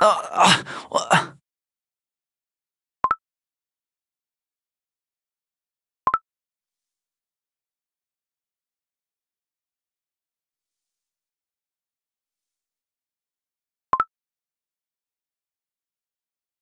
uh, uh,